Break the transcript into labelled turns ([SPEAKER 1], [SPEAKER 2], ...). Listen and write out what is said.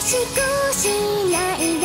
[SPEAKER 1] しくしない